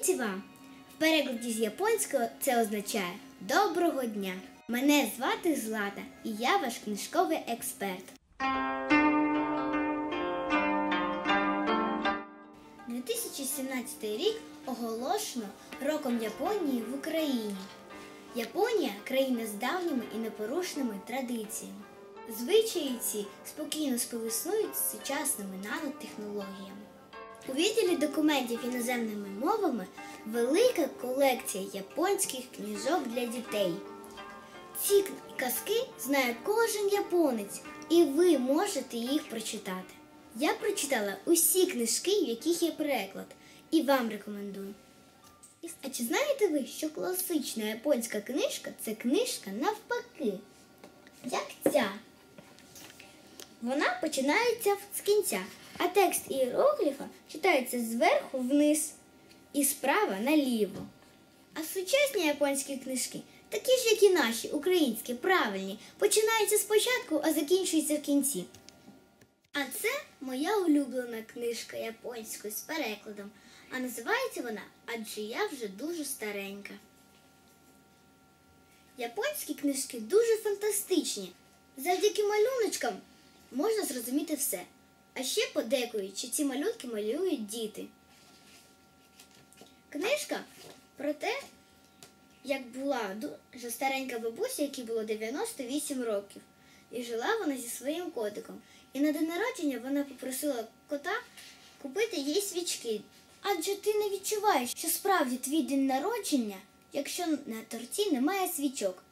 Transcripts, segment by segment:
Коннічіва. В перекладі з японського це означає Доброго дня. Мене звати Злата, і я ваш книжковий експерт. 2017 рік оголошено роком Японії в Україні. Японія країна з давніми і непорушними традиціями. Звичаї ці спокійно співіснують з сучасними нанотехнологіями. У відділі документів іноземними мовами велика колекція японських книжок для дітей. Ці казки знає кожен японець, і ви можете їх прочитати. Я прочитала усі книжки, в яких є переклад, і вам рекомендую. А чи знаєте ви, що класична японська книжка це книжка навпаки? Як ця? Вона починається з кінця, а текст іерогліфа читається зверху вниз і справа наліво. А сучасні японські книжки, такі ж, як і наші, українські, правильні, починаються спочатку, а закінчуються в кінці. А це моя улюблена книжка японською з перекладом. А називається вона Адже я вже дуже старенька. Японські книжки дуже фантастичні. Завдяки малюночкам можна зрозуміти все. А ще подекують, що ці малюнки малюють діти. Книжка про те, як була дуже старенька бабуся, якій було 98 років. І жила вона зі своїм котиком. І на день народження вона попросила кота купити їй свічки. Адже ти не відчуваєш, що справді твій день народження, якщо на торті немає свічок.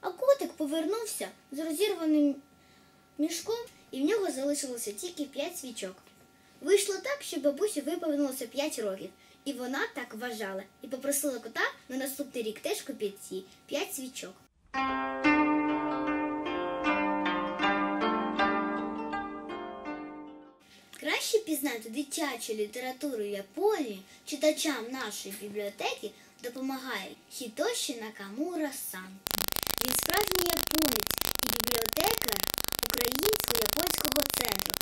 А котик повернувся з розірваним мішком, і в нього залишилося тільки 5 свічок. Вийшло так, що бабусі виповнилося 5 років, і вона так вважала, і попросила кота на наступний рік теж купити ці 5 свічок. Краще пізнати дитячу літературу Японії читачам нашої бібліотеки допомагає Хітоші Накамура Сан. Він справжній японець і бібліотекар Українсько-японського центру,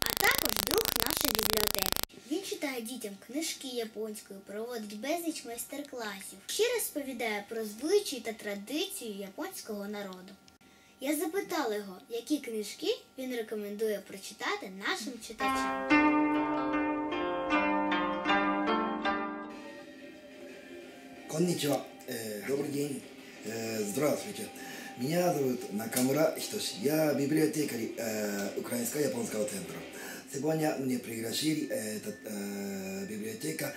а також друг нашої бібліотеки. Він читає дітям книжки японською, проводить безліч майстер-класів, ще розповідає про звичаї та традицію японського народу. Я запитала його, які книжки він рекомендує прочитати нашим читачам. Конничева, э, добрый день, Э, здравствуйте. Меня зовут Накамура Хитоши. Я библиотекарь э, Украинско-японского центра. Сегодня мне пригласили э, этот, э, библиотека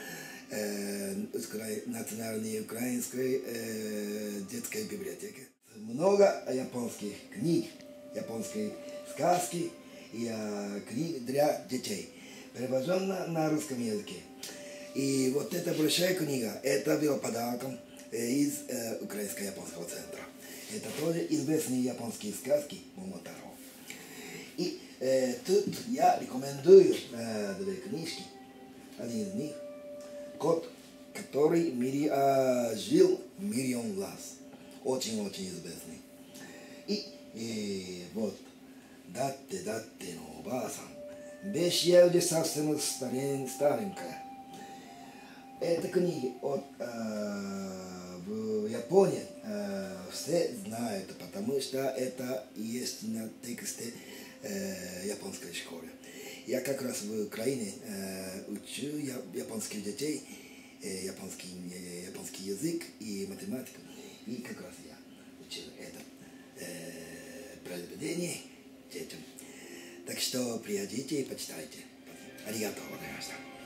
э, Укра- Национальной украинской э, детской библиотеки. Много японских книг, японской сказки и э, книг для детей. Перевожено на русском языке. И вот эта большая книга, это было подарком э, из э, Украинско-японского центра. Это тоже известные японские сказки Момотаро. И э, тут я рекомендую э, две книжки. Один из них «Кот, который мири, а, жил миллион раз». Очень-очень известный. И, и вот «Датте, датте, но оばあさん». Без я совсем старен, старенькая. Это книги от, э, в Японии э, все знают, потому что это есть на тексте э, японской школы. Я как раз в Украине э, учу я- японских детей, э, японский, э, японский язык и математику. И как раз я учил это э, произведение детям. Так что приходите и почитайте. Аригато, ございました。